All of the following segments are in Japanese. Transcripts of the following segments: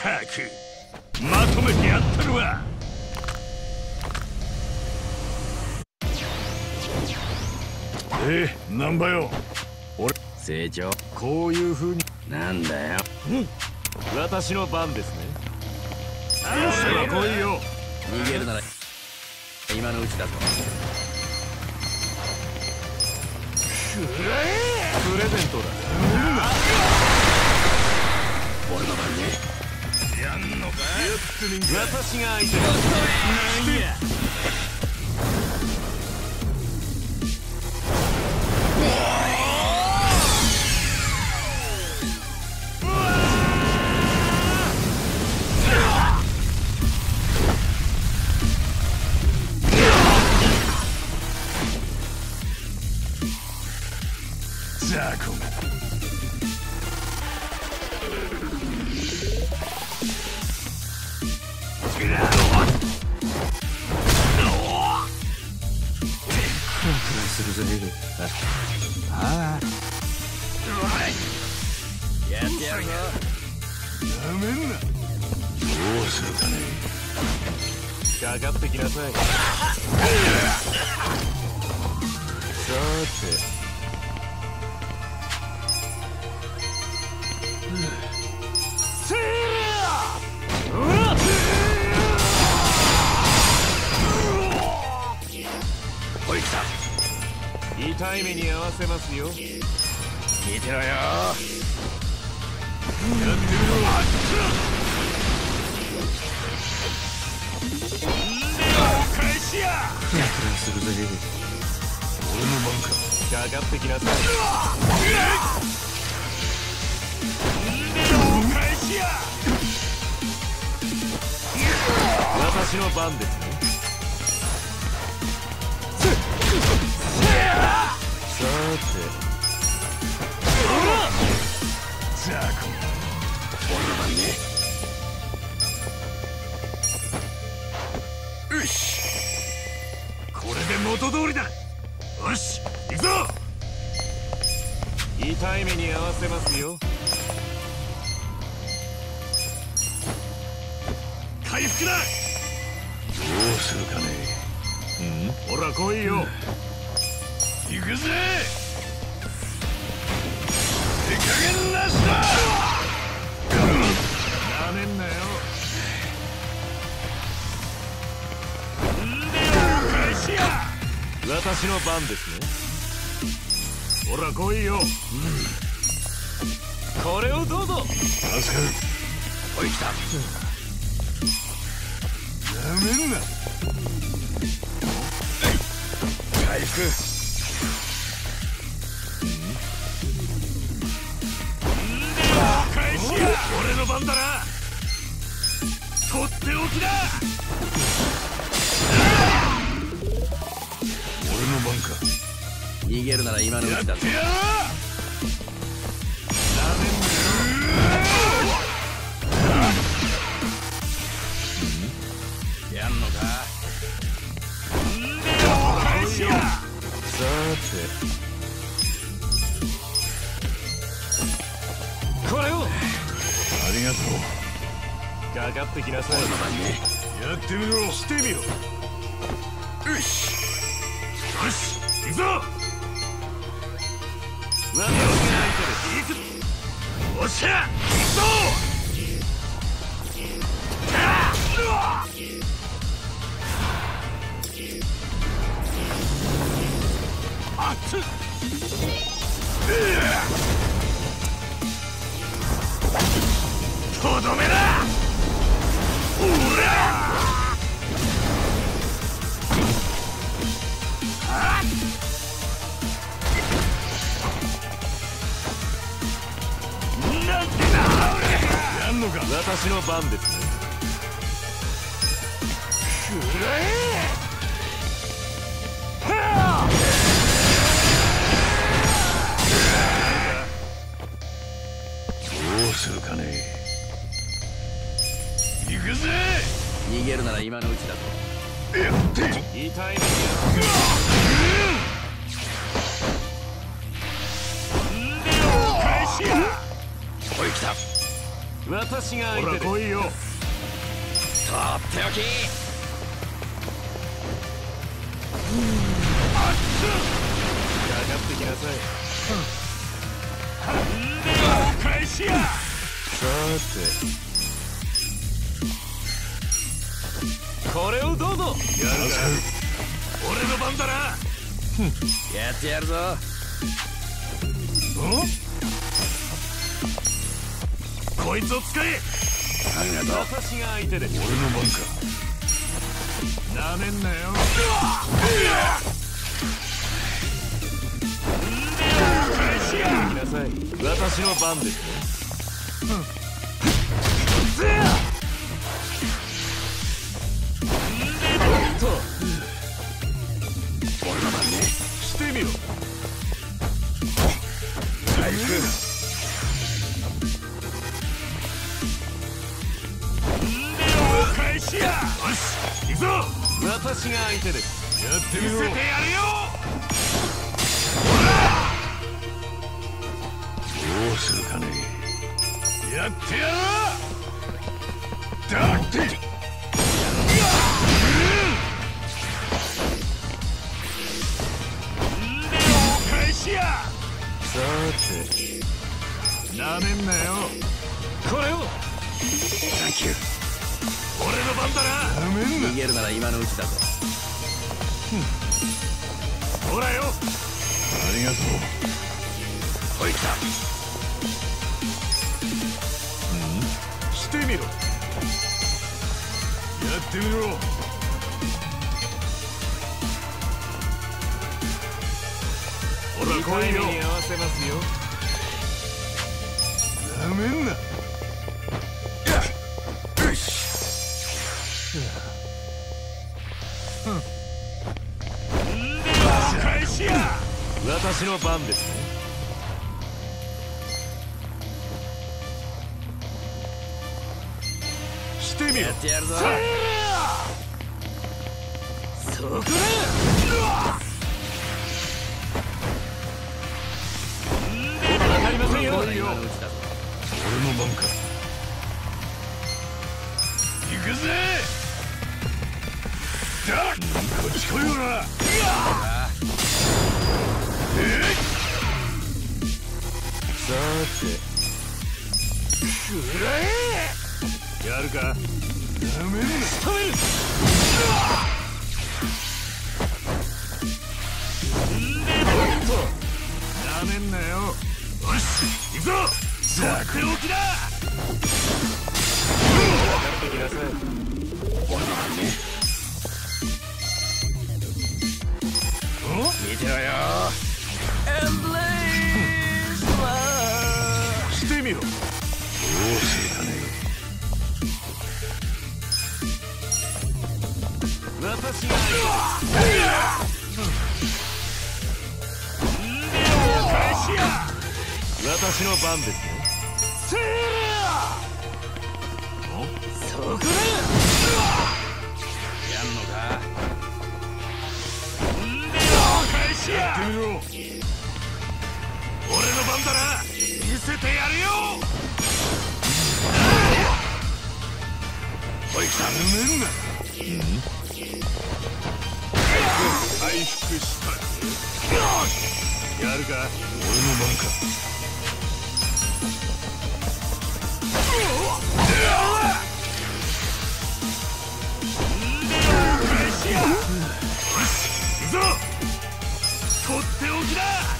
ったくまとめてやってるわえなんだよ。俺成長。こういう風に。なんだよ。私の番ですね。どうしたら来いよ。逃げるなら今のうちだぞプレゼントだ。俺の番ねやんのか私が相手だに合わせますよ。聞いてろよ。返しや。するぜ俺の番か。かかってきなさい。返しや。私の番ですね。さザコ俺の番ねよし。これで元通りだ。よし。行くぞ。い目に合わせますよ。回復だ。どうするかね。うん？ほら来いよ。行くぜ私の番ですね。ほら来いよ。これをどうぞ。助かる。ほい来た。なめんな。回復。返しや俺の番だな。とっておきだ俺の番か。逃げるなら今のうちだぞ。やってやろやんのか？さて。これを！ありがとかかってきなさい。やってみろ。してみろし行くぞ！私が相手です行くおっ！しゃ行くぞあっ！つとどめだ！おらんのか？私の番ですね。くらえどうするかね？行くぜ！逃げるなら今のうちだぞやって！痛い目に私がほら相手で来いよ。とっておきかかってきなさい。お返しやさて。これをどうぞ。やるか。俺の番だな。やってやるぞこいつを使え。ありがとう。私が相手で俺の番か。なめんなよ。私の番ですね。して私が相手です。やってみせてやるよ。どうするかね。やってやる。だって。お返しや。さて。なめんなよ。これを。サンキュー。俺の番だな。逃げるなら今のうちだぞありがとうおい来たしてみろ。やってみろ。ほら2来いに合わせますよ私の番ですね。してみろやってやるぞくらえやる。かなめんななめんなよよし行くぞとっておきだてきなさい見てろよ。してみろ私が相返しや手私の番ですねせそこだやんのかんで返しやってみろ。俺の番だな。見せてやるよ。おい来たなめんな回復したやるか俺の番か返しやよし行くぞとっておきだ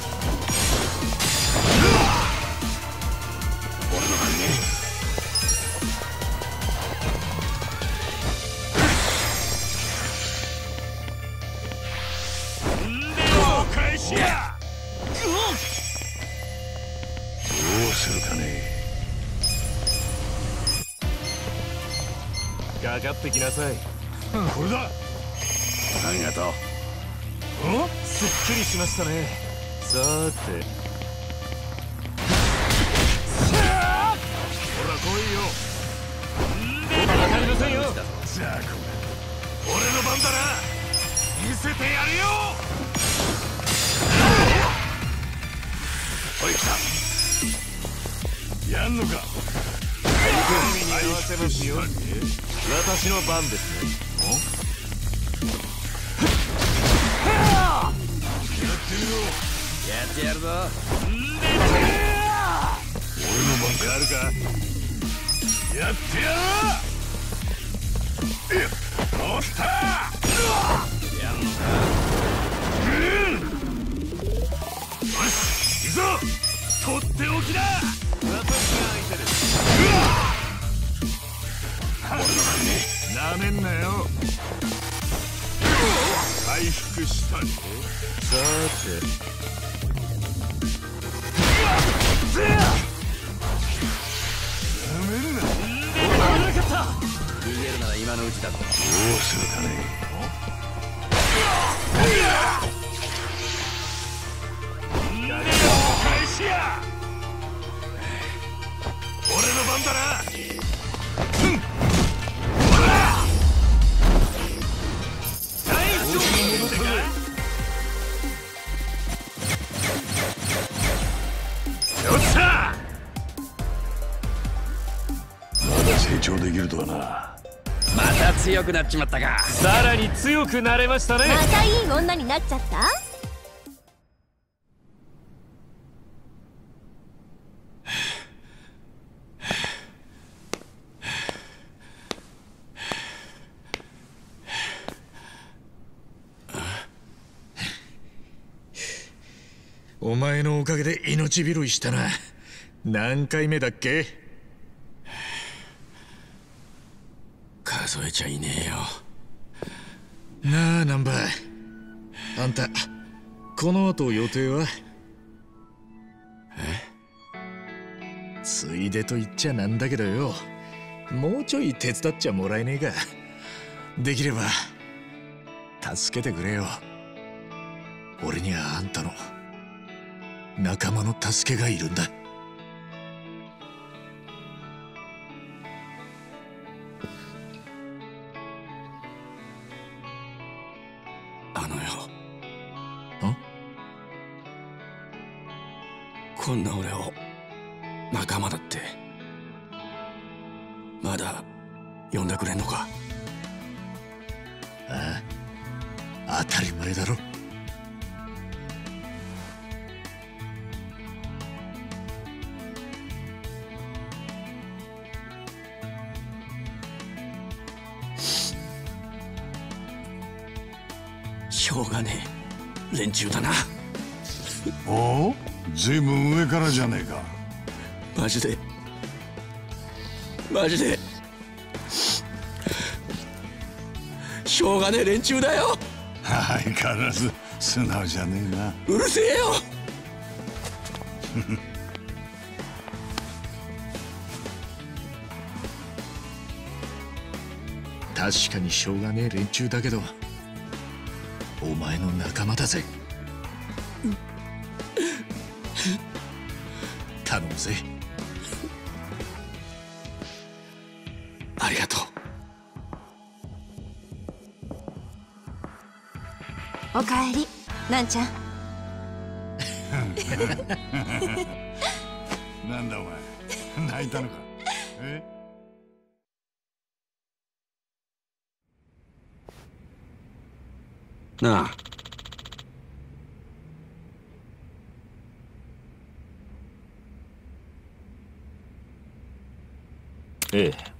かかってきなさい。これだ。ありがとう。すっきりしましたね。さて。ほら来いよ。わかりませんよ。じゃあこれ。俺の番だな。見せてやるよ。おい来た。やんのか。に合わせますよ私の番ですね。やってやるぞ。俺の番であるかやってやるおったやんのかうん。よし行くぞとっておきだ。なめんなよ。回復したね。さて。なめんな。逃げるなら今のうちだ。ぞどうするかね強くなっちまったか。さらに強くなれましたね。またいい女になっちゃった？お前のおかげで命拾いしたな。何回目だっけ？数えちゃいねえよ。なあナンバーあんたこの後予定は？え？ついでと言っちゃなんだけどよ。もうちょい手伝っちゃもらえねえか。できれば助けてくれよ。俺にはあんたの仲間の助けがいるんだこんな俺を仲間だってまだ呼んでくれんのか？ああ当たり前だろ。しょうがねえ連中だなずいぶん上からじゃねえか。マジで。マジで。しょうがねえ連中だよ。相変わらず素直じゃねえな。うるせえよ。確かにしょうがねえ連中だけどお前の仲間だぜりなんちゃん。なんだお前。泣いたのか。え？なあ。ええ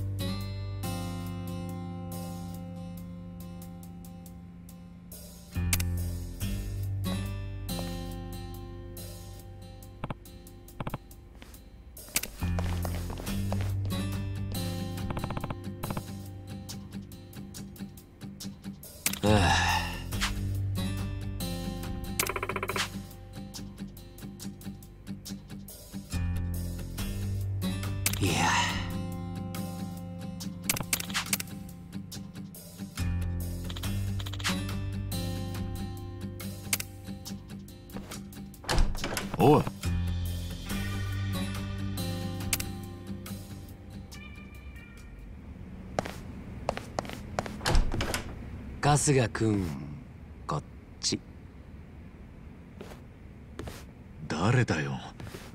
おい春日君こっち誰だよ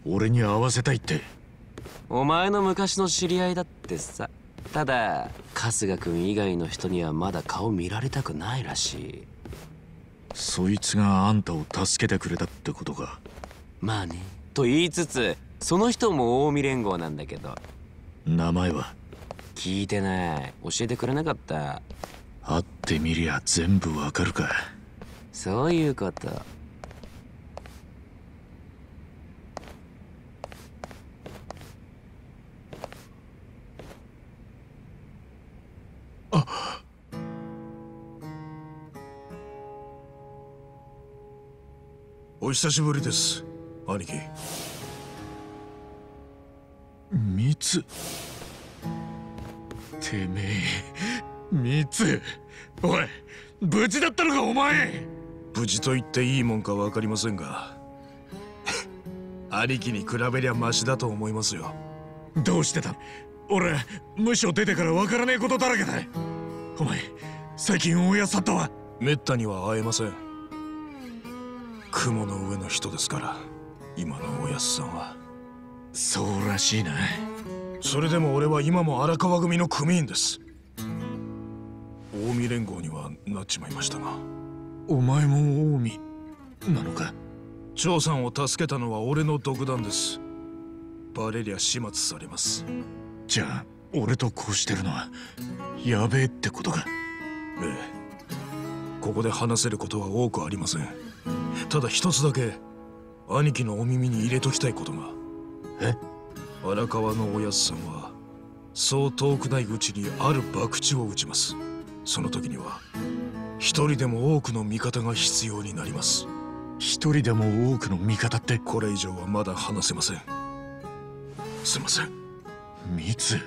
俺に会わせたいってお前の昔の知り合いだってさただ春日君以外の人にはまだ顔見られたくないらしいそいつがあんたを助けてくれたってことかまあね。と言いつつその人も近江連合なんだけど。名前は？聞いてない。教えてくれなかった。会ってみりゃ全部わかるか。そういうこと。お久しぶりです兄貴。ミツてめえミツおい無事だったのかお前。無事と言っていいもんか分かりませんが。兄貴に比べりゃマシだと思いますよ。どうしてた俺無所出てからわからねえことだらけだ。お前最近親去ったわめったには会えません。雲の上の人ですから今のおやすさんは。そうらしいな。それでも俺は今も荒川組の組員です。近江連合にはなっちまいましたが。お前も近江なのか？張さんを助けたのは俺の独断です。バレりゃ始末されます。じゃあ俺とこうしてるのはやべえってことか？ええ。ここで話せることは多くありません。ただ一つだけ兄貴のお耳に入れときたいことが。え？荒川のおやすさんはそう遠くないうちにある博打を打ちます。その時には一人でも多くの味方が必要になります。一人でも多くの味方って？これ以上はまだ話せません。すいません。ミツ。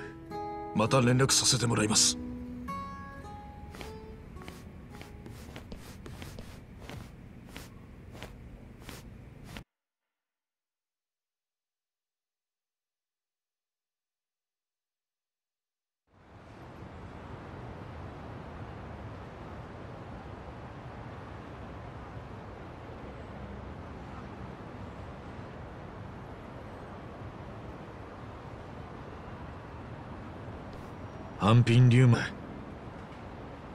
また連絡させてもらいます半品リウム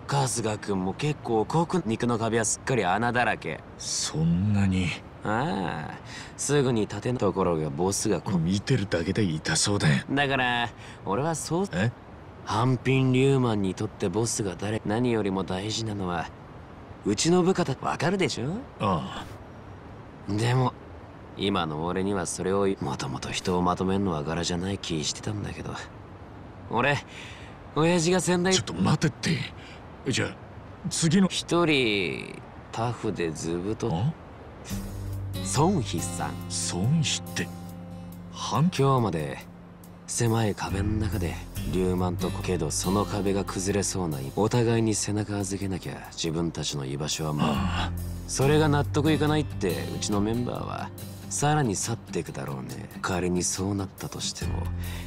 春日君も結構濃く肉の壁はすっかり穴だらけ。そんなに。ああすぐに立てのところがボスがこ見てるだけで痛そうだよだから俺はそうえ？ハピン・リューマンにとってボスが誰何よりも大事なのはうちの部下だわかるでしょ？あ。でも今の俺にはそれをもともと人をまとめんのは柄じゃない気してたんだけど。俺親父が先代。あちょっと待てって。じゃあ次の。一人タフで図太。あ？孫飛さん。損費って半？今日まで狭い壁の中でリューマンとけどその壁が崩れそうなお互いに背中預けなきゃ自分たちの居場所はまああ。それが納得いかないってうちのメンバーはさらに去っていくだろうね。仮にそうなったとしても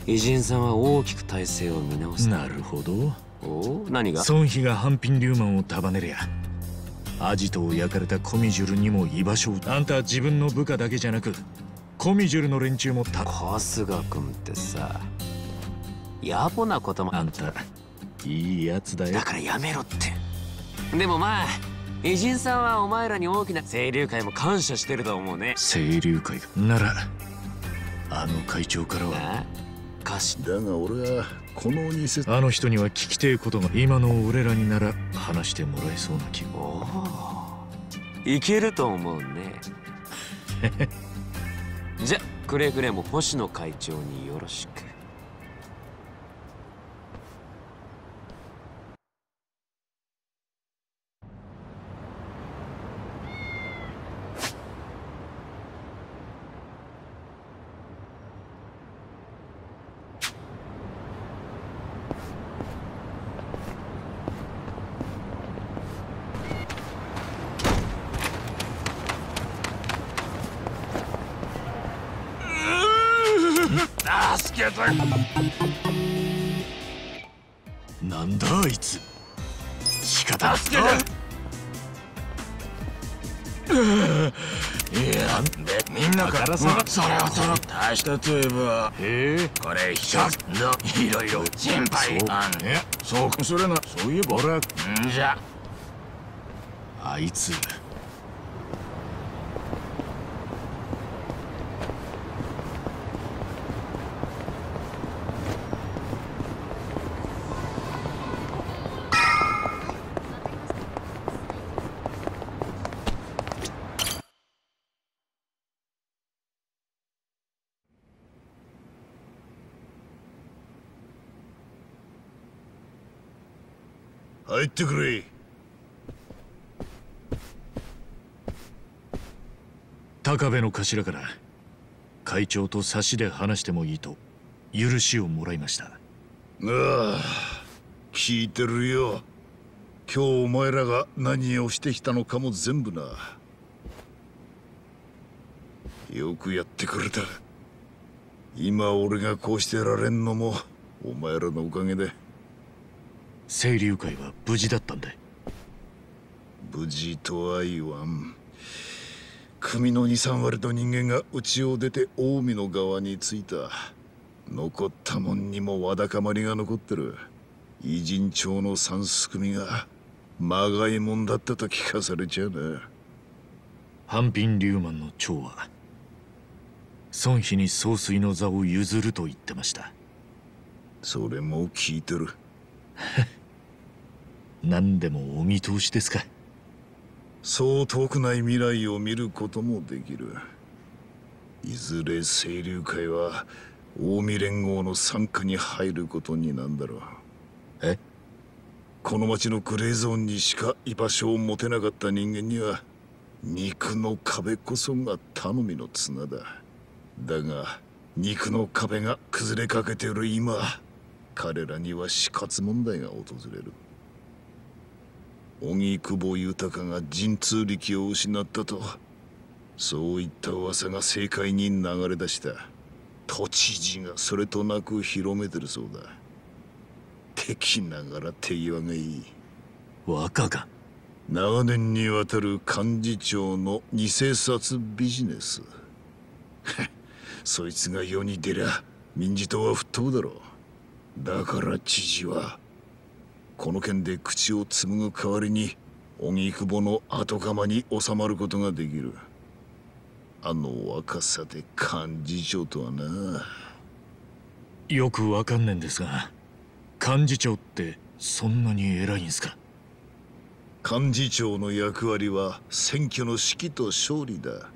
偉人さんは大きく体制を見直す。なるほど。おお何が？孫費が半品リューマンを束ねりゃアジトを焼かれたコミジュルにも居場所を。あんたは自分の部下だけじゃなくコミジュルの連中もた。春日君ってさ野暮なことも。あんたいいやつだよ。だからやめろって。でもまあ偉人さんはお前らに大きな清流会も感謝してると思うね。清流会ならあの会長からは。歌詞だが俺はこの偽あの人には聞きてえことが今の俺らになら話してもらえそうな気も。おおいけると思うね。じゃくれぐれも星野会長によろしくはその大した例えばへえ。これ一つのいろいろ心配あんえそうそれなそういえば。ほら。んじゃ。あいつってくれ。高部の頭から会長と差しで話してもいいと許しをもらいました。ああ聞いてるよ。今日お前らが何をしてきたのかも全部な。よくやってくれた。今俺がこうしてられんのもお前らのおかげで清流会は無事だったんで無事とは言わん。組の23割と人間が家を出て近江の側に着いた。残ったもんにもわだかまりが残ってる。偉人町の三す組がまがいもんだったと聞かされちゃうな。半品龍マンの長は孫妃に総帥の座を譲ると言ってました。それも聞いてる 何でもお見通しですかそう遠くない未来を見ることもできる。いずれ清流会は近江連合の傘下に入ることになんだろう。え？この町のグレーゾーンにしか居場所を持てなかった人間には肉の壁こそが頼みの綱だ。だが肉の壁が崩れかけている今彼らには死活問題が訪れる荻窪豊が神通力を失ったとそういった噂が政界に流れ出した。都知事がそれとなく広めてるそうだ。敵ながら手際がいい。若が。長年にわたる幹事長の偽札ビジネス。そいつが世に出りゃ民事党は吹っ飛ぶだろう。だから知事はこの件で口を紡ぐ代わりに荻窪の後釜に収まることができる。あの若さで幹事長とはな。よくわかんねんですが幹事長ってそんなに偉いんすか？幹事長の役割は選挙の指揮と勝利だ。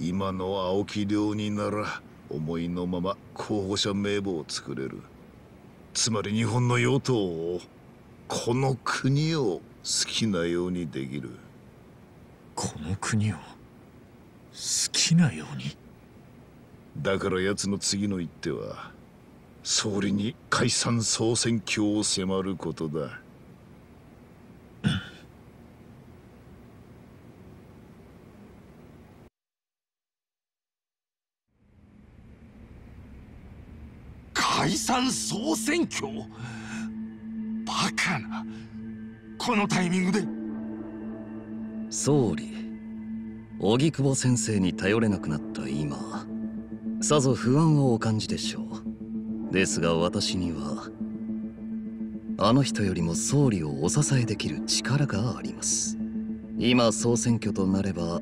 今の青木亮になら思いのまま候補者名簿を作れるつまり日本の与党をこの国を好きなようにできる。この国を好きなように？だから奴の次の一手は総理に解散総選挙を迫ることだ解散総選挙？バカな。このタイミングで。総理荻窪先生に頼れなくなった今さぞ不安をお感じでしょう。ですが私にはあの人よりも総理をお支えできる力があります。今総選挙となれば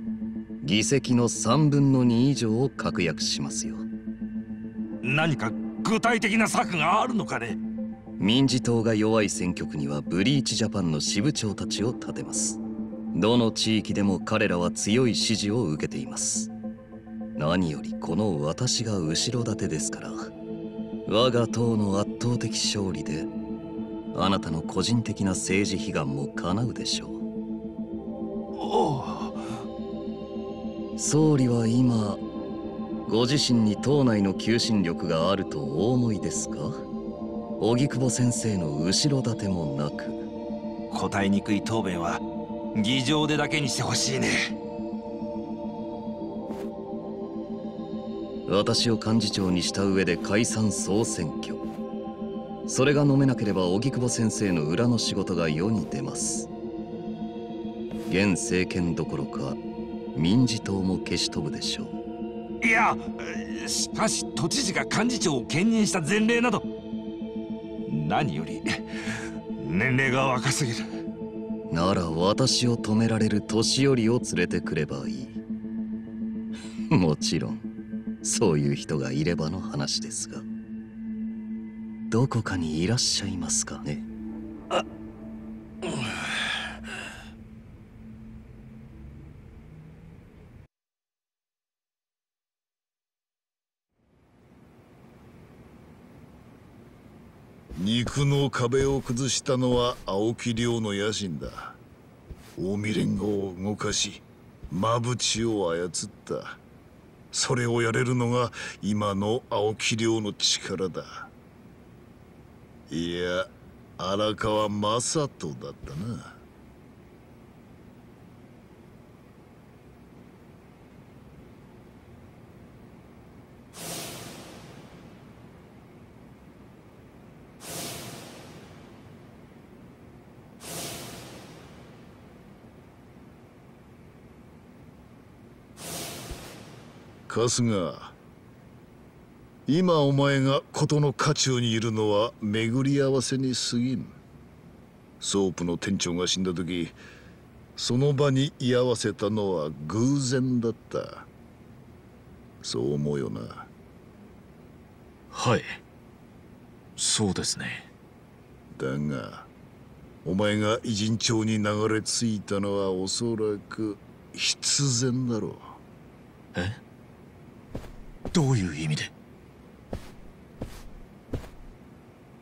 議席の3分の2以上を確約しますよ。何か具体的な策があるのかね？民事党が弱い選挙区にはブリーチジャパンの支部長たちを立てます。どの地域でも彼らは強い支持を受けています。何よりこの私が後ろ盾ですから。我が党の圧倒的勝利であなたの個人的な政治悲願も叶うでしょう。総理は今ご自身に党内の求心力があるとお思いですか？荻窪先生の後ろ盾もなく。答えにくい答弁は議場でだけにしてほしいね。私を幹事長にした上で解散総選挙。それが飲めなければ荻窪先生の裏の仕事が世に出ます。現政権どころか民事党も消し飛ぶでしょういやしかし都知事が幹事長を兼任した前例など何より年齢が若すぎる。なら私を止められる年寄りを連れてくればいい。もちろんそういう人がいればの話ですが。どこかにいらっしゃいますかね？あ肉の壁を崩したのは青木亮の野心だ。近江連合を動かし真淵を操った。それをやれるのが今の青木亮の力だ。いや荒川正人だったな。春日。今お前が事の渦中にいるのは巡り合わせに過ぎん。ソープの店長が死んだ時その場に居合わせたのは偶然だった。そう思うよな。はい。そうですね。だがお前が異人町に流れ着いたのはおそらく必然だろう。え？どういう意味で？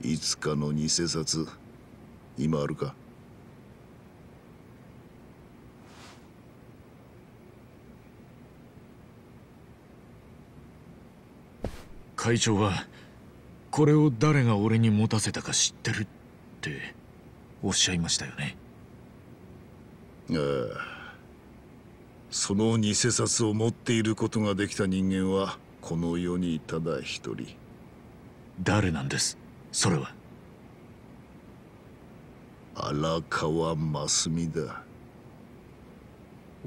いつかの偽札今あるか？会長はこれを誰が俺に持たせたか知ってるっておっしゃいましたよね？ああ。その偽札を持っていることができた人間はこの世にただ一人。誰なんです？それは。荒川真澄だ。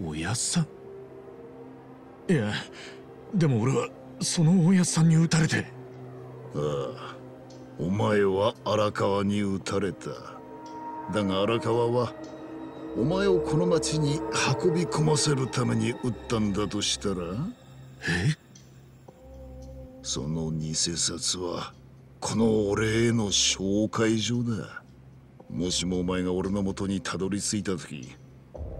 おやっさん？いやでも俺はそのおやっさんに撃たれて。ああお前は荒川に撃たれた。だが荒川はお前をこの町に運び込ませるために撃ったんだとしたら？え？その偽札はこの俺への紹介状だ。もしもお前が俺の元にたどり着いた時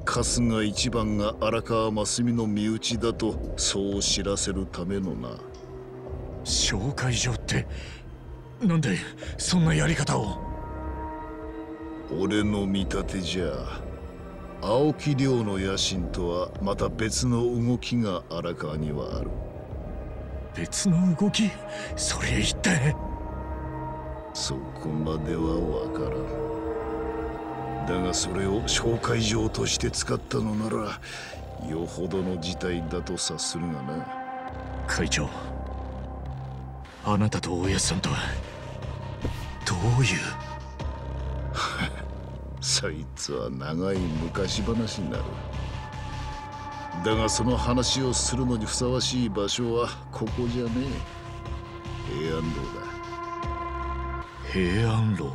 春日一番が荒川真澄の身内だとそう知らせるためのな。紹介状ってなんでそんなやり方を？俺の見立てじゃ青木亮の野心とはまた別の動きが荒川にはある別の動きそれ一体。そこまではわからん。だがそれを紹介状として使ったのならよほどの事態だと察するがな。会長あなたと大家さんとはどういう？そいつは長い昔話になるだがその話をするのにふさわしい場所はここじゃねえ。平安楼だ。平安楼？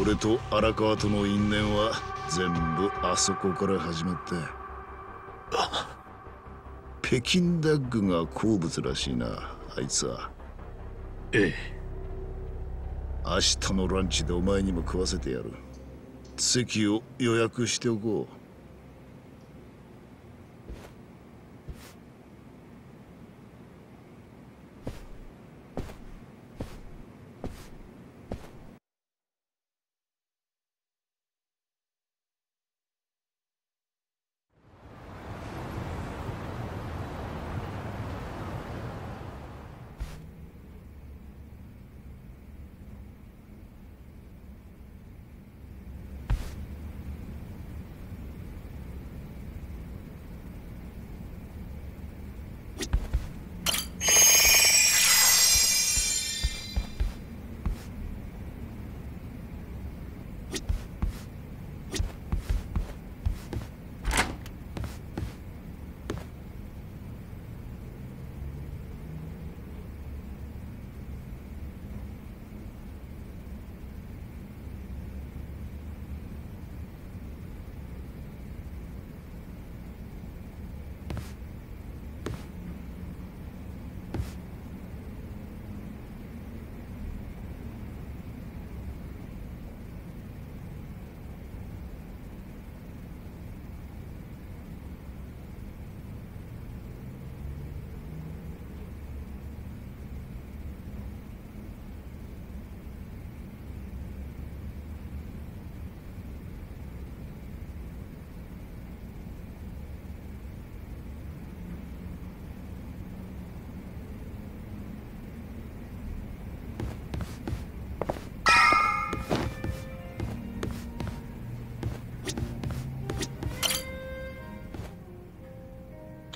俺と荒川との因縁は全部あそこから始まった北京ダッグが好物らしいなあいつは。ええ。明日のランチでお前にも食わせてやる。席を予約しておこう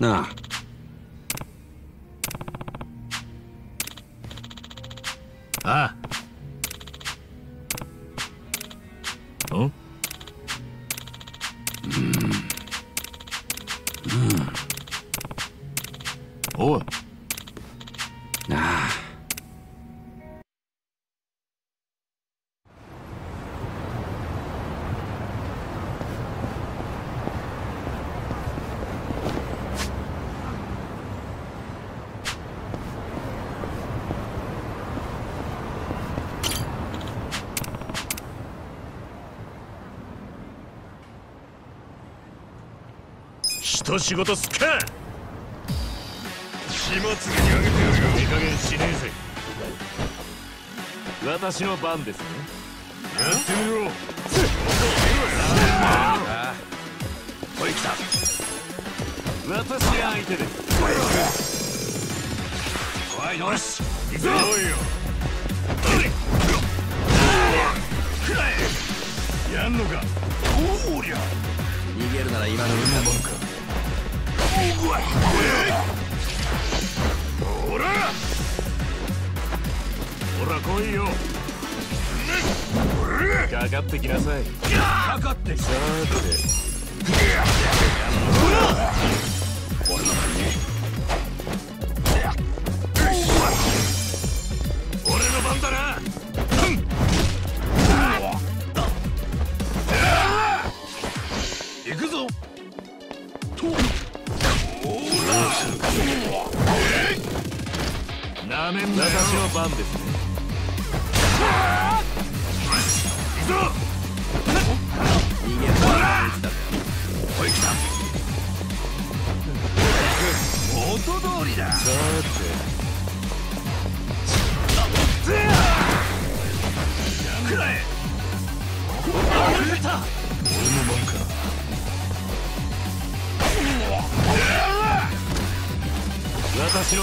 な一仕事すっか。始末にあげてやるよ。いい加減しねえぜ。私の番ですね。やってみろ。おい来た。私が相手です。おいよし。行くぞ。やんのか。おりゃ逃げるなら今のうなもんかほらほら来いよ。かかってきなさい。かかってさて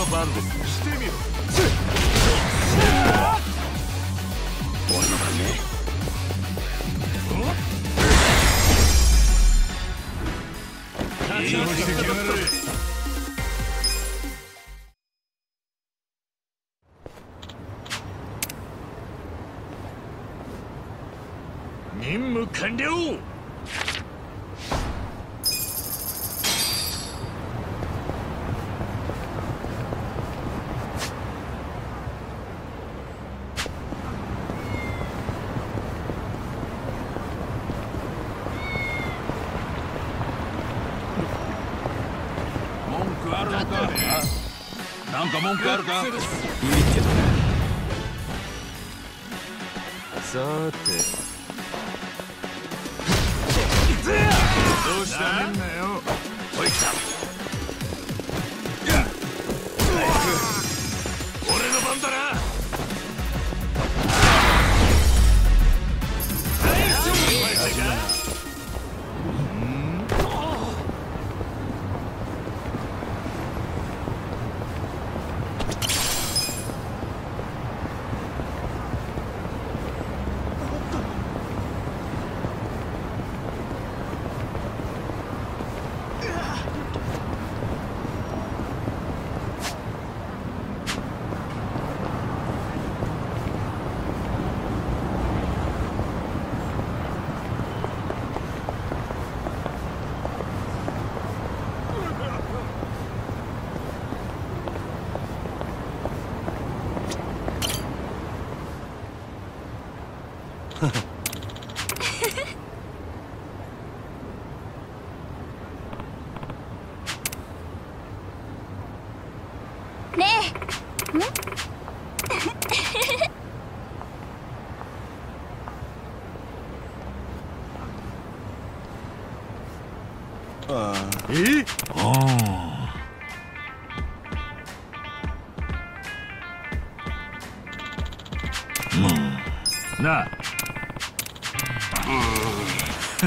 の番ですしてみろ。俺の番ねいいしてきやがれ文句あるか？さてどう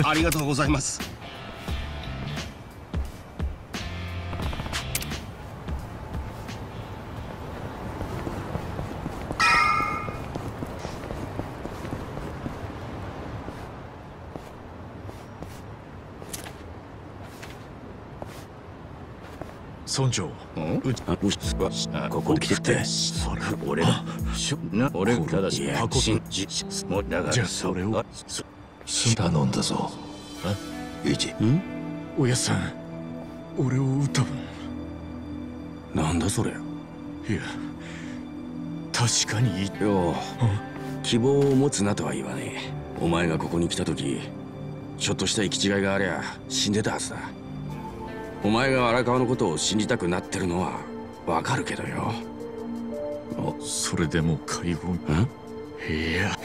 ありがとうございます。村長。ここ来ててそれ俺がしょな俺がただし運ぶ信じもだからじゃあそれを頼んだぞ。一おやっさん俺を撃った分なんだそれ？いや確かに言っよう希望を持つなとは言わねえ。お前がここに来た時ちょっとした行き違いがありゃ死んでたはずだ。お前が荒川のことを信じたくなってるのはわかるけどよ。それでも解放？ん？いや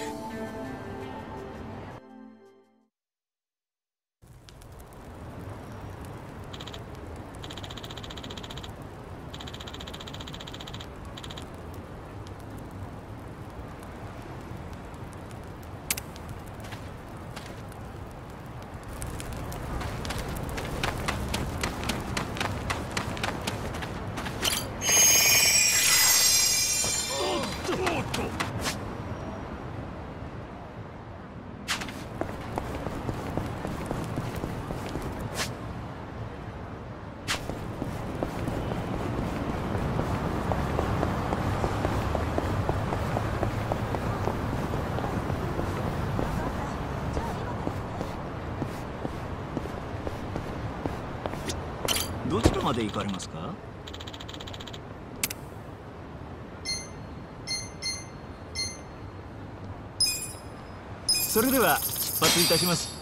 どちらまで行かれますか？それでは出発いたします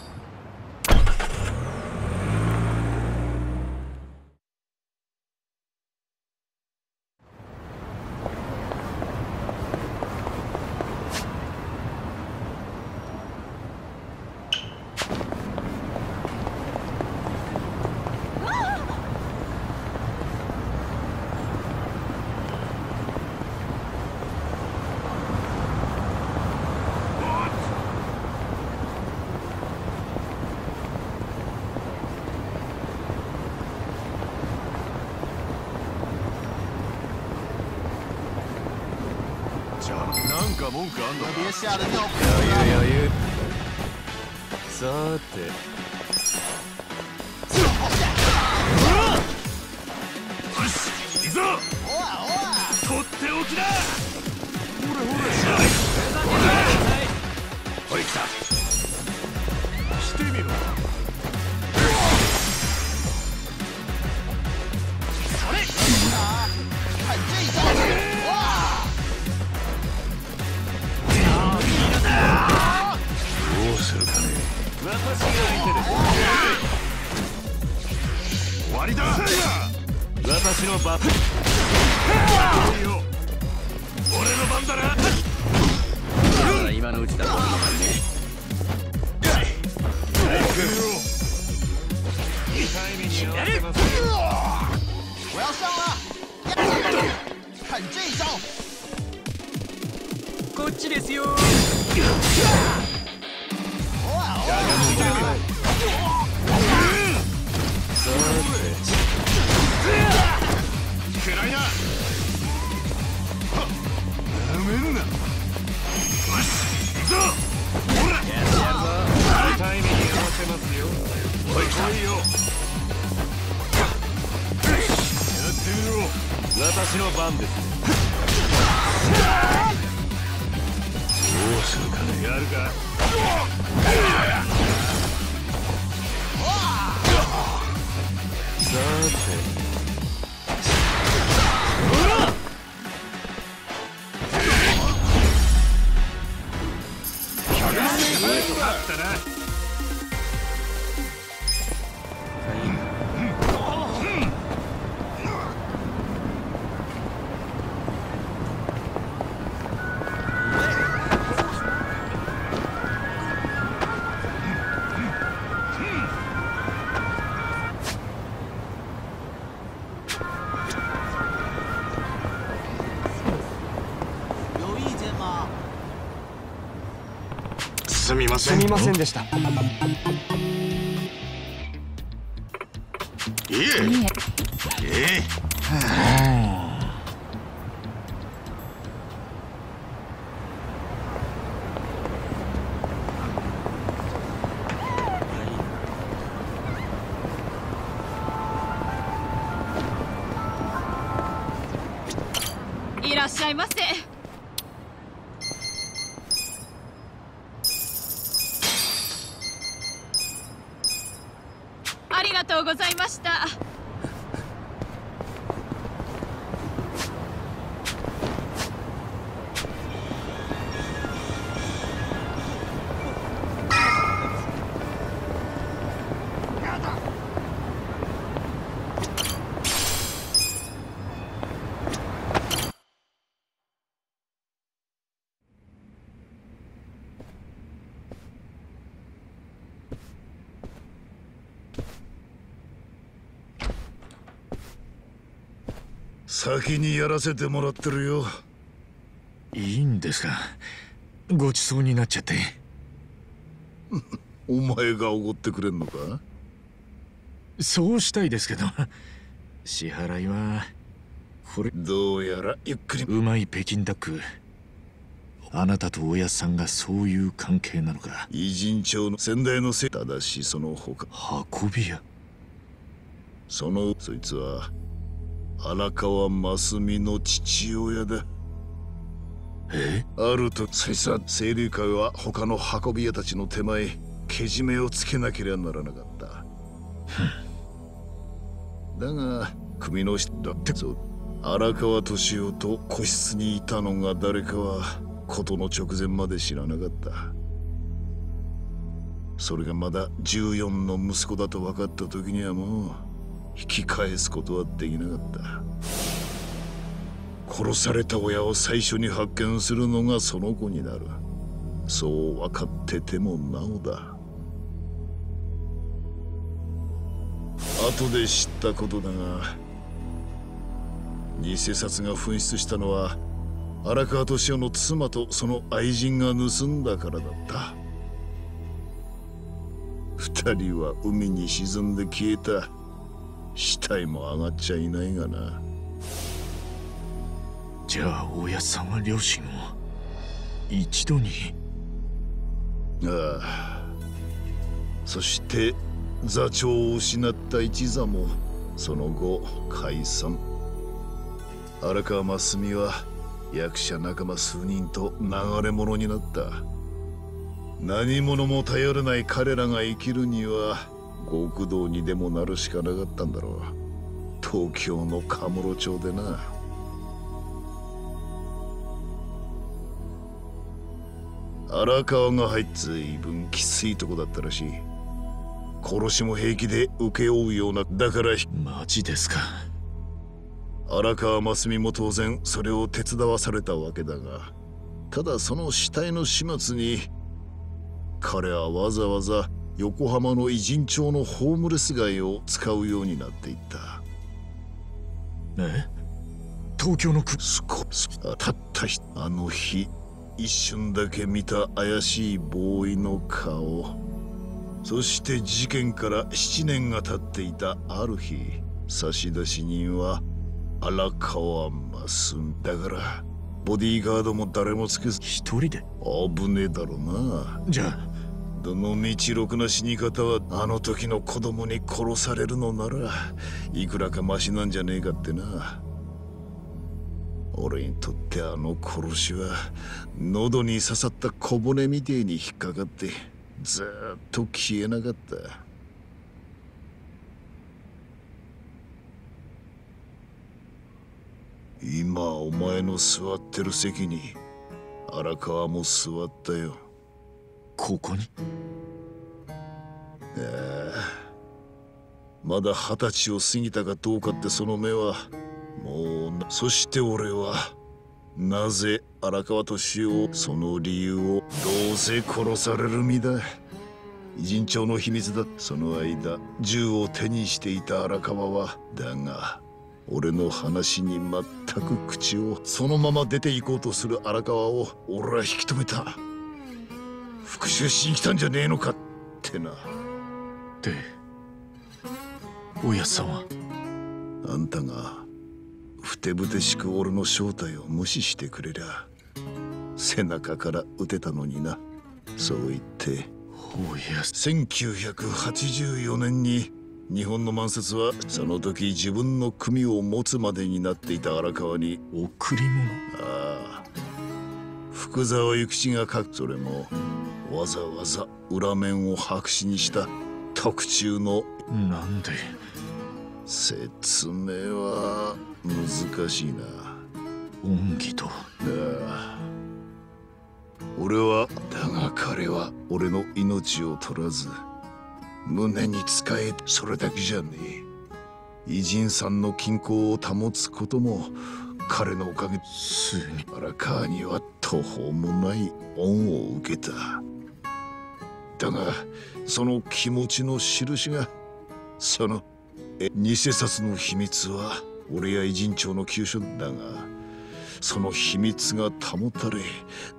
じゃあなんか文句あんのか？余裕余裕。さーて行くぞとっておきだほい。来たしてみろ私めるな。よし行くぞ。ほら。やつやぞタイミング合わせますよおい来いよやってみろ私の番ですどうするかねやるか。さて。すみませんでしたいええいらっしゃいませ。とうございました。先にやらせてもらってるよ。いいんですか？ごちそうになっちゃって。お前がおごってくれんのか？そうしたいですけど。支払いはこれ。どうやらゆっくり。うまい北京ダック。あなたとおやさんがそういう関係なのか。偉人町の先代のせい。ただしその他。運び屋。そのそいつは荒川真澄の父親だ。え？あるとそいつは清流会は他の運び屋たちの手前けじめをつけなければならなかった。だが組の人だってそう荒川敏夫と個室にいたのが誰かは事の直前まで知らなかった。それがまだ14の息子だと分かった時にはもう引き返すことはできなかった。殺された親を最初に発見するのがその子になる。そう分かっててもなおだ。後で知ったことだが偽札が紛失したのは荒川敏夫の妻とその愛人が盗んだからだった。二人は海に沈んで消えた。死体も上がっちゃいないがな。じゃあおやさんは両親を一度に。ああ。そして座長を失った一座もその後解散。荒川真澄は役者仲間数人と流れ者になった。何者も頼れない彼らが生きるには極道にでもなるしかなかったんだろう。東京のカムロ町でな。荒川が入っずいぶんきついとこだったらしい。殺しも平気で請け負うような。だからマジですか。荒川真澄も当然それを手伝わされたわけだが。ただその死体の始末に彼はわざわざ横浜の偉人町のホームレス街を使うようになっていった。え？東京のく？少したったあの日一瞬だけ見た怪しいボーイの顔。そして事件から7年が経っていた。ある日差出人は荒川真澄だからボディーガードも誰もつけず。一人で？危ねえだろな。じゃあどの道ろくな死に方はあの時の子供に殺されるのならいくらかマシなんじゃねえかってな。俺にとってあの殺しは喉に刺さった小骨みてえに引っかかってずっと消えなかった。今お前の座ってる席に荒川も座ったよ。ここに？ええまだ二十歳を過ぎたかどうかってその目はもうそして俺はなぜ荒川敏夫その理由をどうせ殺される身だ？偉人帳の秘密だ。その間銃を手にしていた荒川はだが俺の話に全く口をそのまま出て行こうとする荒川を俺は引き止めた。復讐しに来たんじゃねえのかってな。でおやさんは？あんたがふてぶてしく俺の正体を無視してくれりゃ背中から撃てたのにな。そう言って。おや1984年に日本の満節はその時自分の組を持つまでになっていた荒川に贈り物。ああ福沢諭吉が書くそれもわざわざ裏面を白紙にした特注のなんで説明は難しいな恩義と。ああ俺はだが彼は俺の命を取らず胸に使えそれだけじゃねえ。偉人さんの均衡を保つことも彼のおかげすに荒川には途方もない恩を受けた。だがその気持ちの印がそのえ偽札の秘密は俺や偉人長の急所だがその秘密が保たれ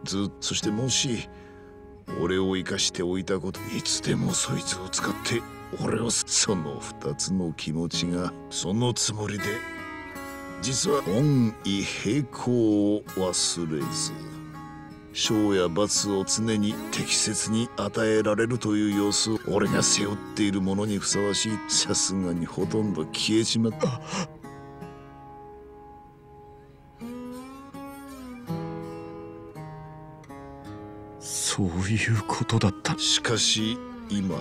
ずっそしてもし俺を生かしておいたこといつでもそいつを使って俺をその二つの気持ちがそのつもりで実は恩義平行を忘れず賞や罰を常に適切に与えられるという様子を俺が背負っているものにふさわしいさすがにほとんど消えちまった。そういうことだった。しかし今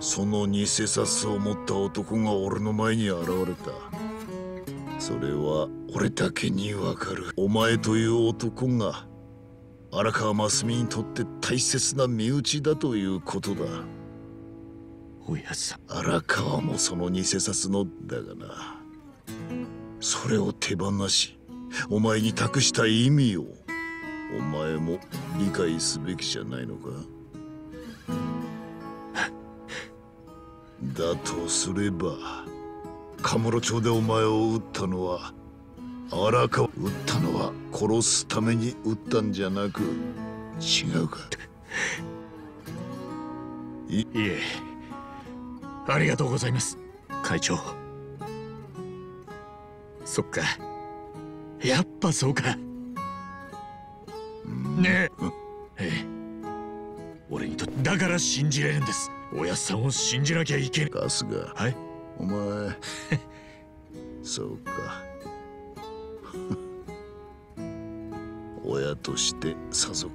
その偽札を持った男が俺の前に現れたそれは俺だけにわかる。お前という男が荒川真澄にとって大切な身内だということだ。おやさん。荒川もその偽札のだがな。それを手放しお前に託した意味をお前も理解すべきじゃないのか。だとすればカムロ町でお前を撃ったのは荒川撃ったのは殺すために撃ったんじゃなく違うか？いえ。ありがとうございます。会長。そっか。やっぱそうか。ね。えええ。俺にとってだから信じれるんです。おやっさんを信じなきゃいけない。春日はいお前。そうか。親としてさぞ